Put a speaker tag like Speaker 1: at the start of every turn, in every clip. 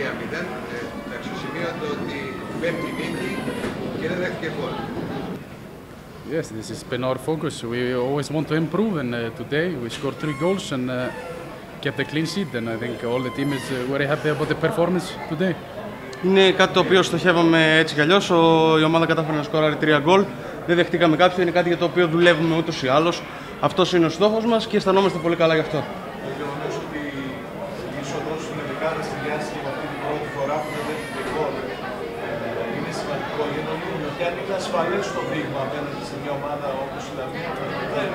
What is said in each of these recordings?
Speaker 1: 3-0 με ότι πέμπτη νίκη και δεν δέχτηκε γκολ. Yes, this has been our focus. We always want to improve, and uh, today we scored three goals and uh, kept a clean sheet. And I think all the team is uh, very happy about the performance today.
Speaker 2: Είναι κάτι το οποίο στοχεύαμε έτσι κι αλλιώς. Η ομάδα κατάφερε να σκοράρει τρία γκολ. Δεν δεχτήκαμε κάποιο. Είναι κάτι για το οποίο δουλεύουμε ούτως ή άλλως. Αυτός είναι ο στόχος μας και αισθανόμαστε πολύ καλά γι' αυτό
Speaker 3: είσοδο είναι δεκάδα στη διάσταση με αυτή την πρώτη φορά που δεν δέχεται γκολ ε, είναι σημαντικό για να δούμε και αν είναι ασφαλέ το δείγμα απέναντι σε μια ομάδα όπω η Λαμία δεν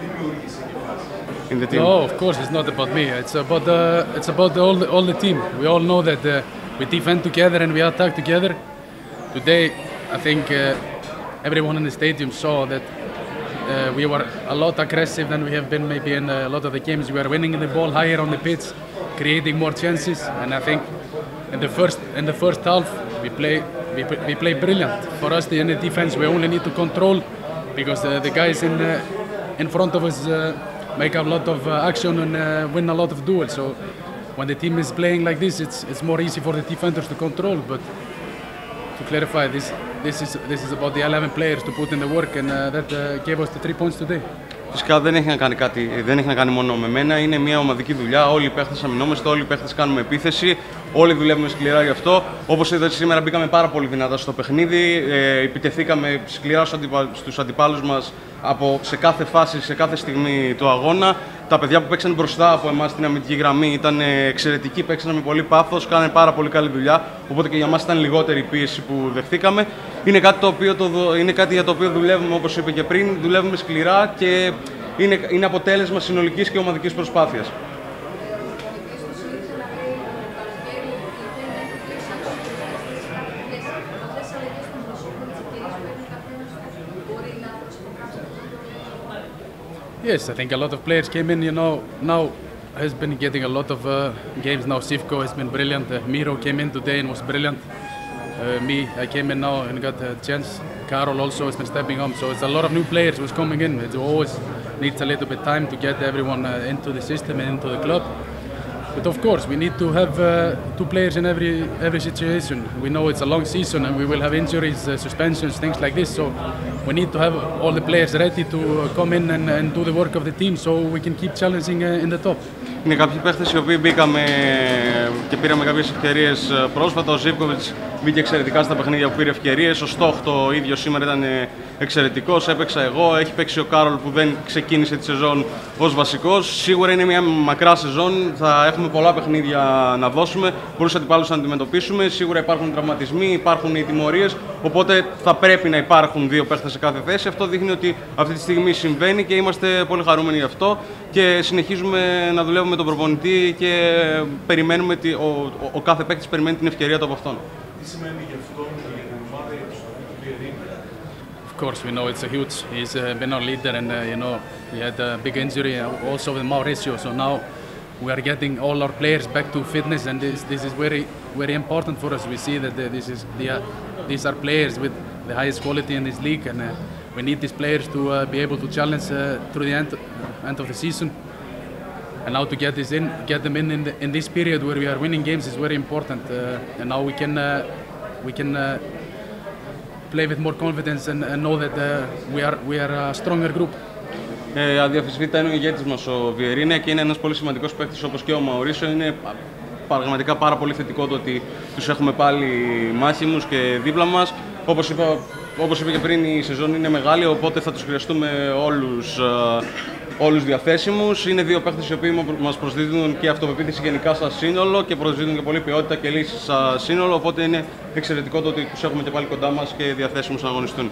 Speaker 3: δημιούργησε και φάση.
Speaker 2: In the team.
Speaker 1: No, of course, it's not about me. It's about the, it's about the, all, the, all the team. We all know that uh, we defend together and we attack together. Today, I think uh, everyone in the stadium saw that uh, we were a lot aggressive than we have been maybe in a lot of the games. We are winning the ball higher on the pitch, creating more chances, and I think in the first in the first half we play we, we play brilliant. For us, the, in the defense, we only need to control because uh, the guys in uh, in front of us uh, make a lot of uh, action and uh, win a lot of duels. So when the team is playing like this, it's it's more easy for the defenders to control. But to clarify, this this is this is about the 11 players to put in the work, and that gave us the three points today.
Speaker 2: Φυσικά δεν έχει, να κάνει κάτι, δεν έχει να κάνει μόνο με μένα. Είναι μια ομαδική δουλειά. Όλοι οι παίχτες αμυνόμαστε, όλοι οι παίχτες κάνουμε επίθεση. Όλοι δουλεύουμε σκληρά γι' αυτό. Όπως είδατε, σήμερα μπήκαμε πάρα πολύ δυνατά στο παιχνίδι. Ε, επιτεθήκαμε σκληρά στους αντιπάλους μας σε κάθε φάση, σε κάθε στιγμή του αγώνα. Τα παιδιά που παίξαν μπροστά από εμάς στην αμυντική γραμμή ήταν εξαιρετικοί, παίξαν με πολύ πάθος, κάνανε πάρα πολύ καλή δουλειά. Οπότε και για μας ήταν λιγότερη η πίεση που δεχτήκαμε. Είναι κάτι, το οποίο το, είναι κάτι για το οποίο δουλεύουμε, όπως είπε και πριν, δουλεύουμε σκληρά και είναι, είναι αποτέλεσμα συνολικής και ομαδικής προσπάθειας.
Speaker 1: Yes, I think a lot of players came in. You know, now has been getting a lot of uh, games now. Sivko has been brilliant. Uh, Miro came in today and was brilliant. Uh, me, I came in now and got a chance. Carol also has been stepping up. So it's a lot of new players who's coming in. It always needs a little bit time to get everyone uh, into the system and into the club. But of course, we need to have uh, two players in every every situation. We know it's a long season and we will have injuries, uh, suspensions, things like this. So we need to have all the players ready to uh, come in and, and do the work of the team so we can keep challenging uh, in the top.
Speaker 2: Είναι κάποιοι παίχτες οι οποίοι μπήκαμε και πήραμε κάποιες ευκαιρίες πρόσφατα. Ο Ζήπκοβιτ μπήκε εξαιρετικά στα παιχνίδια που πήρε ευκαιρίες. Ο Στόχ το ίδιο σήμερα ήταν εξαιρετικός. Έπαιξα εγώ. Έχει παίξει ο Κάρολ που δεν ξεκίνησε τη σεζόν ως βασικός. Σίγουρα είναι μια μακρά σεζόν. Θα έχουμε πολλά παιχνίδια να δώσουμε. Πολλού αντιπάλου να αντιμετωπίσουμε. Σίγουρα υπάρχουν τραυματισμοί, υπάρχουν οι τιμωρίες. Οπότε θα πρέπει να υπάρχουν δύο παίχτες σε κάθε θέση. Αυτό δείχνει ότι αυτή τη στιγμή συμβαίνει και είμαστε πολύ χαρούμενοι γι' αυτό. Και συνεχίζουμε να δουλεύουμε με τον προπονητή και περιμένουμε, ο, ο, ο κάθε παίκτης περιμένει την ευκαιρία του από αυτόν.
Speaker 3: Τι σημαίνει γι' αυτό για την ομάδα για το του Βιερίνη.
Speaker 1: Of course, we know it's a huge. He's uh, been our leader, and uh, you know he had a big injury also with Mauricio. So now we are getting all our players back to fitness, and this this is very very important for us. We see that uh, this is the, uh, these are players with the highest quality in this league, and uh, we need these players to uh, be able to challenge uh, through the end end of the season. And now to get this in, get them in in, the, in this period where we are winning games is very important. Uh, and now we can uh, we can uh, play with more confidence and, and know that uh, we are we are a stronger group.
Speaker 2: Ε, αδιαφυσβήτητα είναι ο ηγέτη μα ο Βιερίνια και είναι ένα πολύ σημαντικό παίκτη όπω και ο Μαουρίσιο. Είναι πραγματικά πάρα πολύ θετικό το ότι του έχουμε πάλι μάχημου και δίπλα μα. Όπως είπα, όπως είπε και πριν, η σεζόν είναι μεγάλη, οπότε θα τους χρειαστούμε όλους όλους διαθέσιμους. Είναι δύο παίχτες οι οποίοι μας προσδίδουν και αυτοπεποίθηση γενικά στα σύνολο και προσδίδουν και πολλή ποιότητα και λύσεις στα σύνολο, οπότε είναι εξαιρετικό το ότι τους έχουμε και πάλι κοντά μας και διαθέσιμους να αγωνιστούν.